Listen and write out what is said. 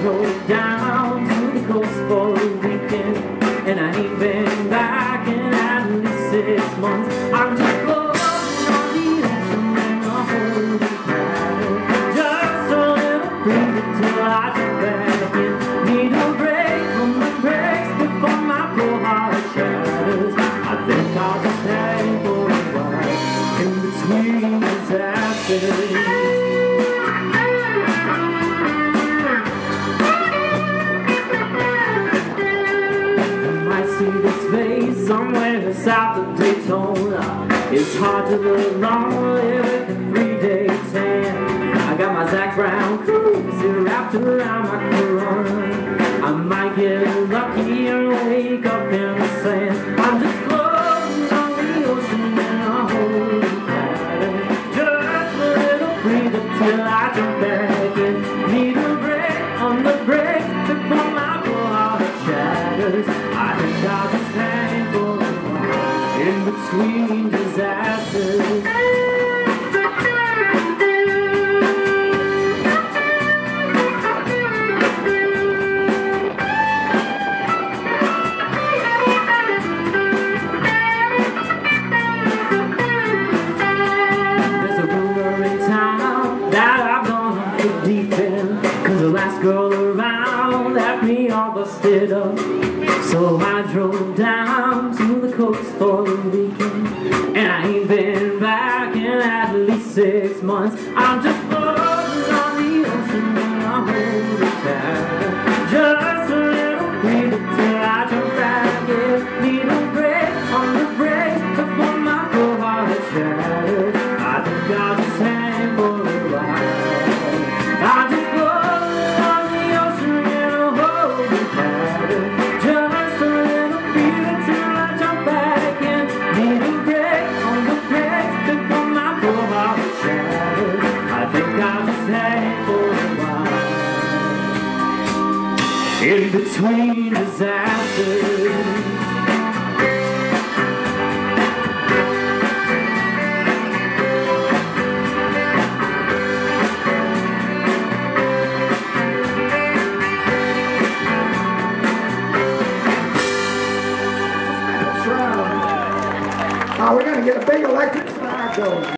Go down to the coast for a weekend, and I ain't been back in at least six months. I'm just floating on the ocean and I'm holding tight, just a little breathing till I get back in. Need a break from the breaks before my poor heart shatters. I think I'll just hang for a while in between disasters. Somewhere south of Daytona. It's hard to live long with a three-day tan. I got my Zac Brown cruiser wrapped around my corona. I might get lucky and wake up in between disasters. Girl around left me all busted up. So I drove down to the coast for the weekend. And I ain't been back in at least six months. I'm just In between disasters. We're going to get a big electric flag going.